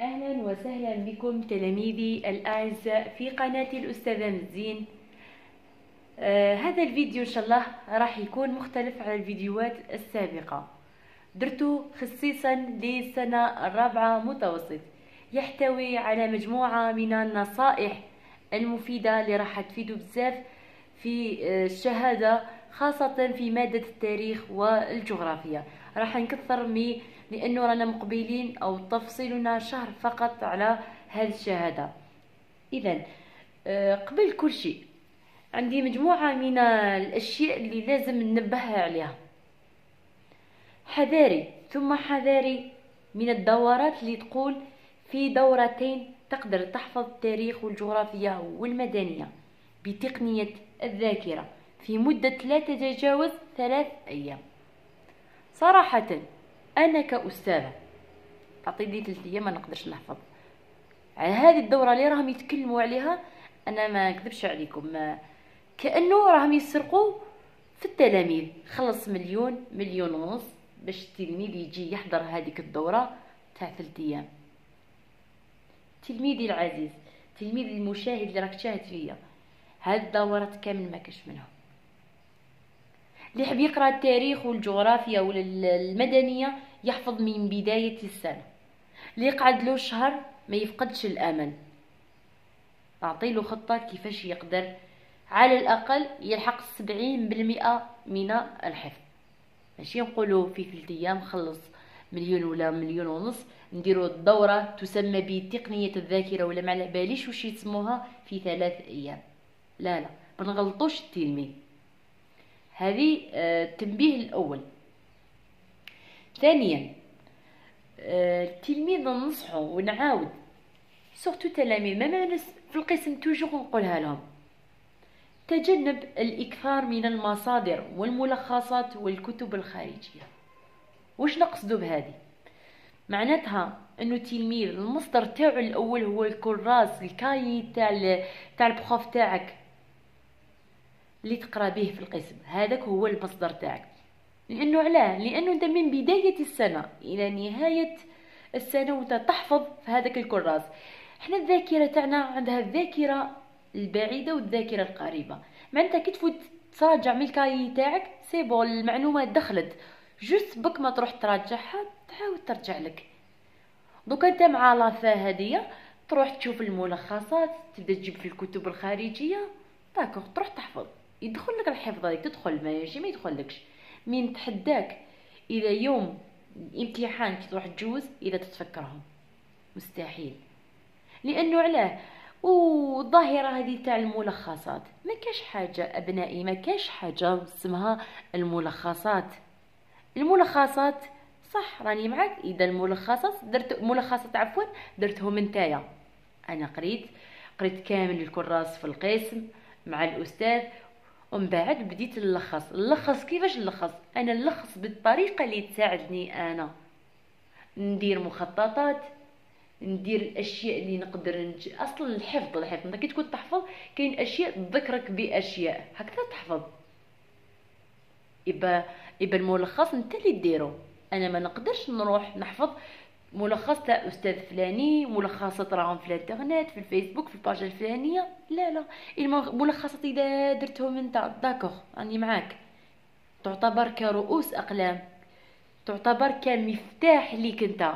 أهلا وسهلا بكم تلاميذي الأعزاء في قناة الأستاذة مزين. آه هذا الفيديو إن شاء الله راح يكون مختلف عن الفيديوهات السابقة. درته خصيصا للسنة الرابعة متوسط. يحتوي على مجموعة من النصائح المفيدة اللي راح تفيدوا بزاف في آه، الشهادة خاصة في مادة التاريخ والجغرافيا. راح نكثر مي لأنه رانا مقبلين أو تفصيلنا شهر فقط على هذه الشهاده اذا آه، قبل كل شيء عندي مجموعة من الأشياء اللي لازم ننبه عليها. حذاري ثم حذاري من الدورات اللي تقول في دورتين تقدر تحفظ التاريخ والجغرافيا والمدنية بتقنية الذاكرة في مدة لا تتجاوز ثلاث أيام. صراحة أنا كأستاذة. تعطيني ثلاث أيام ما نقدرش نحفظ. على هذه الدورة اللي راهم يتكلموا عليها أنا ما نكذبش عليكم. ما كأنه راهم يسرقوا في التلاميذ. خلص مليون مليون ونص باش التلميذ يجي يحضر هذيك الدورة تاع ثلاث أيام. تلميذي العزيز تلميذي المشاهد اللي راك تشاهد فيا. هاد الدورات كامل ما كاش منهم اللي يحب يقرأ التاريخ والجغرافيا ولا المدنية يحفظ من بداية السنة. اللي يقعد له شهر ما يفقدش الأمل؟ اعطي له خطة كيفاش يقدر. على الأقل يلحق 70% من الحفظ. ماشي نقولوا في ثلاث أيام خلص مليون ولا مليون ونص نديروا الدورة تسمى بتقنية الذاكرة ولا ما على باليش وش يسموها في ثلاث أيام. لا لا ما نغلطوش التلميذ. هذه التنبيه آه، الأول. ثانيا آه، التلميذ ننصحه ونعاود. سورتو تلاميذ ما في القسم توجور نقولها لهم. تجنب الإكثار من المصادر والملخصات والكتب الخارجية. واش نقصدو بهذه؟ معناتها أنه التلميذ المصدر تاعو الأول هو الكراس الكاي تاع تاع البروف تاعك. اللي تقرأ به في القسم. هذاك هو المصدر تاعك. لأنه علاه لأنه أنت من بداية السنة إلى نهاية السنة وأنت تحفظ في هذاك الكراس. إحنا الذاكرة تاعنا عندها الذاكرة البعيدة والذاكرة القريبة. معناتها كي تفوت تراجع من ال cahier تاعك c'est bon المعلومة دخلت. juste بك ما تروح تراجعها تحاول ترجع لك. دوكا أنت مع la fin هديه تروح تشوف الملخصات تبدأ تجيب في الكتب الخارجية. d'accord تروح تحفظ. يدخل لك الحفظ هذيك تدخل ماشي ما يدخلكش. مين تحداك اذا يوم امتحان تروح تجوز إذا تتفكرهم. مستحيل. لأنه علاه والظاهرة هذه تاع الملخصات. ما كاش حاجة أبنائي ما كاش حاجة اسمها الملخصات. الملخصات صح راني معاك. إذا الملخصات درت ملخصات عفوا درتهم نتايا. أنا قريت قريت كامل الكراس في القسم مع الأستاذ. ومن بعد بديت نلخص. نلخص كيفاش نلخص؟ أنا نلخص بالطريقة اللي تساعدني أنا. ندير مخططات ندير الأشياء اللي نقدر نج... أصلا الحفظ الحفظ. كي تكون تحفظ كاين أشياء تذكرك بأشياء. هكذا تحفظ. يبقى يبقى الملخص أنت اللي ديرو. أنا ما نقدرش نروح نحفظ ملخص تاع أستاذ فلاني ملخصات راهم في الإنترنت في الفيسبوك في ال page الفلانية. لا لا. الملخصات اذا درتهم أنت. d'accord راني معاك. تعتبر كرؤوس أقلام. تعتبر كمفتاح ليك أنت.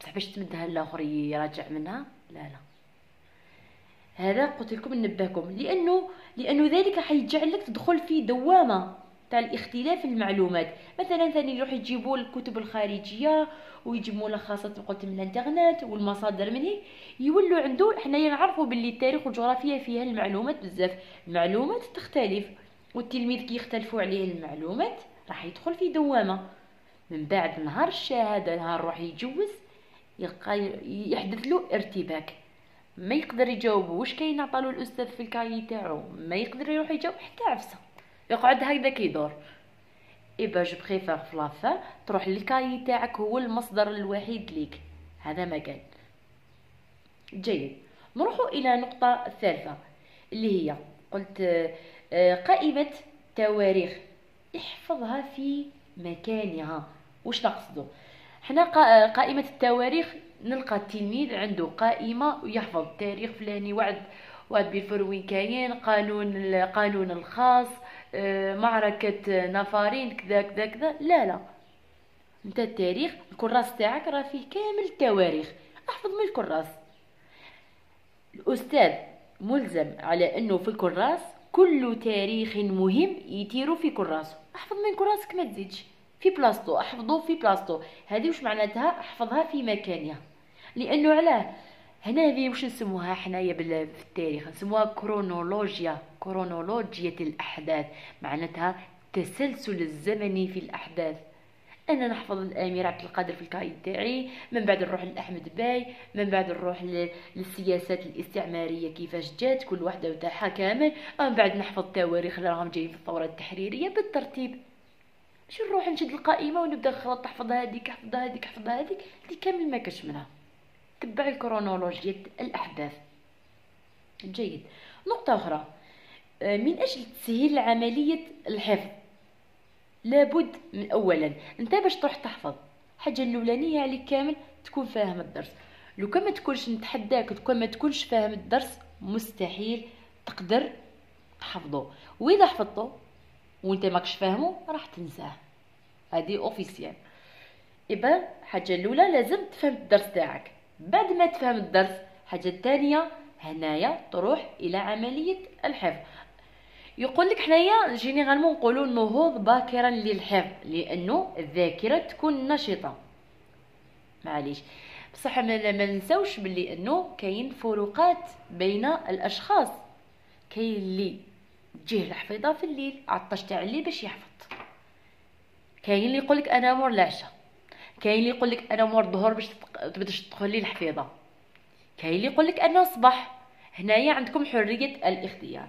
بصح باش تمدها الآخر يراجع منها؟ لا لا. هذا قلت لكم ننبهكم لأنه لأنه ذلك حيجعلك تدخل في دوامة. تاع الاختلاف المعلومات. مثلا ثاني يروح يجيبوا الكتب الخارجية ويجيب ملخصات قلت من الانترنت والمصادر من هيك. يولوا عنده حنايا نعرفوا باللي التاريخ والجغرافيا فيها المعلومات بزاف. المعلومات تختلف والتلميذ كي يختلفوا عليه المعلومات راح يدخل في دوامة. من بعد نهار الشهادة نهار روح يجوز يلقى يحدث له ارتباك. ما يقدر يجاوب واش كاين عطالو الأستاذ في ال cahier تاعو؟ ما يقدر يروح يجاوب حتى عفسة. يقعد هكذا كيدور. et bah je préfère في la fin تروح لل cahier تاعك هو المصدر الوحيد ليك. هذا ما كان جيد. نروح إلى النقطه الثالثه اللي هي قلت آه، قائمة تواريخ. احفظها في مكانها. واش نقصدو؟ حنا قائمة التواريخ نلقى التلميذ عنده قائمة ويحفظ. تاريخ فلاني وعد وعد بيفر وين كاين قانون القانون الخاص. آه، معركة نفارين كذا كذا كذا. لا لا. انت التاريخ الكراس تاعك راه فيه كامل التواريخ. احفظ من الكراس. الأستاذ ملزم على إنه في الكراس كل تاريخ مهم يديرو في كراسه. احفظ من كراسك ما تزيدش. في بلاصتو احفظه في بلاصتو هذه واش معناتها؟ احفظها في مكانها. لأنه علاه هنا هذه واش نسموها حنايا في التاريخ نسموها كرونولوجيا كرونولوجيا الأحداث معناتها التسلسل الزمني في الأحداث. أنا نحفظ الامير عبد القادر في ال cahier تاعي من بعد نروح لأحمد باي من بعد نروح للسياسات الاستعمارية كيفاش جات كل وحدة وتاعها كامل. من بعد نحفظ التواريخ اللي راهم جايين في الثورة التحريرية بالترتيب. مش نروح نشد القائمة ونبدأ خلاص تحفظ هذيك احفظ هذيك احفظ هذيك اللي كامل ما كاش منها. تبع الكرونولوجيا الأحداث. جيد. نقطة أخرى. آه، من أجل تسهيل عملية الحفظ لابد من اولا أنت باش تروح تحفظ. الحاجة الأولانية عليك كامل تكون فاهم الدرس. لو كان ما تكونش نتحداك تكون ما تكونش فاهم الدرس مستحيل تقدر تحفظه. وإذا حفظته وأنت ماكش فاهمه راح تنساه. هذه اوفيسيال يبقى الحاجة الأولى لازم تفهم الدرس تاعك. بعد ما تفهم الدرس الحاجة الثانية هنايا تروح إلى عملية الحفظ. يقول لك حنايا جينيرالمون نقولوا النهوض باكرا للحفظ لأنه الذاكرة تكون نشطة. معليش. بصح ما ننساوش بلي إنه كاين فروقات بين الأشخاص. كاين اللي تجيه الحفيظة في الليل عطش تاع الليل باش يحفظ. كاين اللي يقولك أنا مور العشاء. كاين اللي يقولك أنا مور الظهر باش باش تدخل لي الحفيظة. كاين اللي يقولك أنا الصباح هنايا عندكم حرية الاختيار.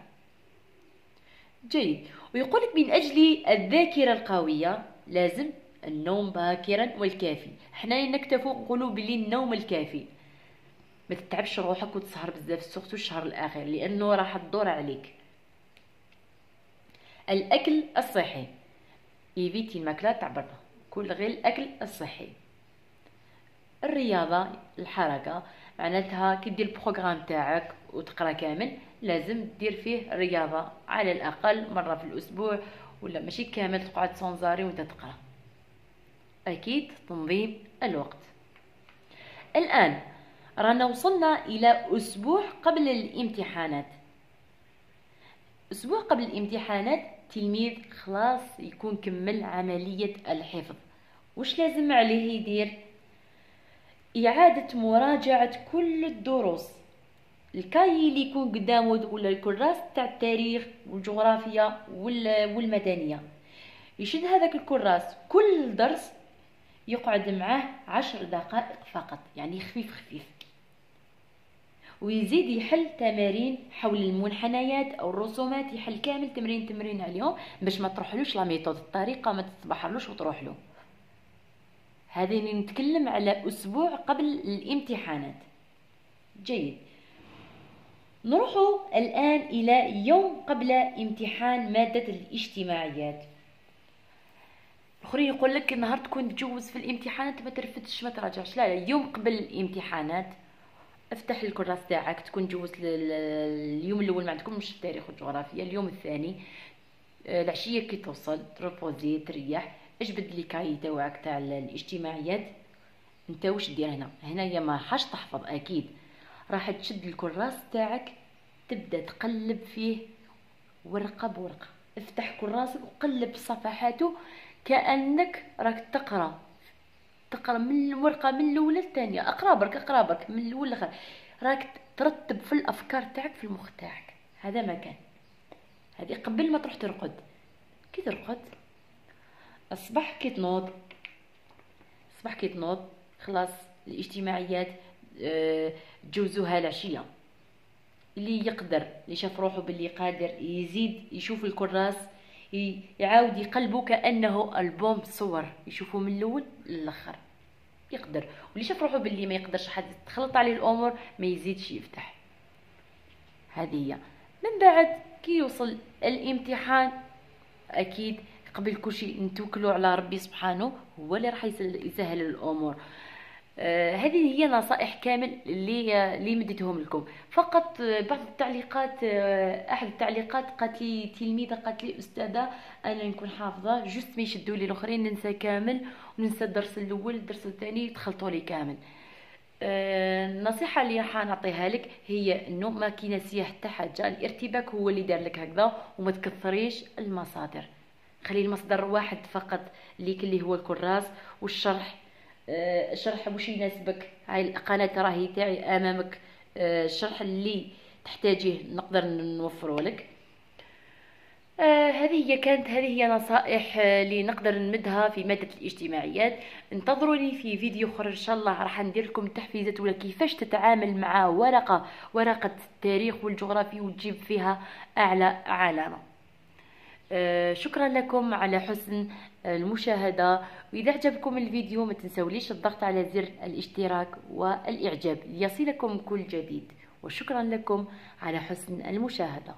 جيد. ويقولك من أجل الذاكرة القوية لازم النوم باكرا والكافي. حنا نكتفو نقولوا بلي النوم الكافي. ما تتعبش روحك وتسهر بزاف surtout الشهر الأخير لأنه راح تدور عليك. الأكل الصحي. évitez الماكلات تاع برا كل غير الأكل الصحي. الرياضة الحركة معناتها كي دير ال programme تاعك وتقرأ كامل لازم دير فيه رياضة على الأقل مرة في الأسبوع ولا ماشي كامل تقعد sans arrêt وانت تقرأ. أكيد تنظيم الوقت. الآن رانا وصلنا إلى أسبوع قبل الامتحانات. أسبوع قبل الامتحانات تلميذ خلاص يكون كمل عملية الحفظ. وش لازم عليه يدير؟ إعادة مراجعة كل الدروس. الكاي اللي يكون قدامه ولا الكراس تاع التاريخ والجغرافيا والمدنية. يشد هذاك الكراس. كل درس يقعد معاه عشر دقائق فقط. يعني خفيف خفيف. ويزيد يحل تمارين حول المنحنيات أو الرسومات يحل كامل تمرين تمرين عليهم باش ما تروحلوش لا ميثود. الطريقة ما تتبحرلوش وتروح له هذه نتكلم على أسبوع قبل الامتحانات. جيد. نروح الآن إلى يوم قبل امتحان مادة الاجتماعيات. الاخرين يقول لك النهار تكون تجوز في الامتحانات ما ترفدش ما تراجعش. لا, لا يوم قبل الامتحانات. أفتح الكراس تاعك تكون جوز اليوم الأول ما عندكمش التاريخ والجغرافيا اليوم الثاني العشية كي توصل ت reposer تريح أجبد لي cahier تاعك تاع الاجتماعيات. أنت واش دير هنا؟ هنايا ما حاش تحفظ أكيد. راح تشد الكراس تاعك تبدأ تقلب فيه ورقة بورقة. افتح كراسك وقلب صفحاته كأنك راك تقرأ. تقرأ من الورقه من الأولى للثانية. أقرأ برك أقرأ برك من الأول لاخر راك ترتب في الأفكار تاعك في المخ تاعك. هذا مكان هذه قبل ما تروح ترقد. كي ترقد؟ الصباح كي تنوض. الصباح كي تنوض. خلاص الاجتماعيات آه جوزوها العشيه اللي يقدر اللي شاف روحه باللي قادر يزيد يشوف الكراس. يعاود يقلبه كانه ألبوم صور. يشوفه من الأول للآخر. يقدر. واللي شاف روحه باللي ما يقدرش حد تخلط عليه الأمور ما يزيدش يفتح. هذه هي. من بعد كي يوصل الامتحان أكيد قبل كل شيء نتوكلوا على ربي سبحانه هو اللي راح يسهل الأمور. هذه هي نصائح كامل اللي اللي مديتهم لكم. فقط آه، بعض التعليقات آه أحد التعليقات قالت لي تلميذة قالت لي أستاذة أنا نكون حافظة. juste ما يشدوا لي الآخرين ننسى كامل وننسى الدرس الأول الدرس الثاني تخلطوا لي كامل. آه، النصيحة اللي نعطيها لك هي إنه ما كي ناسيه حتى حاجة. الارتباك هو اللي دار لك هكذا وما تكثريش المصادر. خلي المصدر واحد فقط ليك اللي هو الكراس والشرح آه، الشرح واش يناسبك؟ هاي القناة راهي تاعي أمامك. آه، الشرح اللي تحتاجيه نقدر نوفره لك. آه هذه هي كانت هذه هي نصائح اللي نقدر نمدها في مادة الاجتماعيات. انتظروني في فيديو أخر إن شاء الله راح ندير لكم تحفيزات ولا كيفاش تتعامل مع ورقة ورقة التاريخ والجغرافي وتجيب فيها أعلى علامة. شكرا لكم على حسن المشاهدة. وإذا عجبكم الفيديو ما تنسوليش الضغط على زر الاشتراك والإعجاب ليصلكم كل جديد. وشكرا لكم على حسن المشاهدة.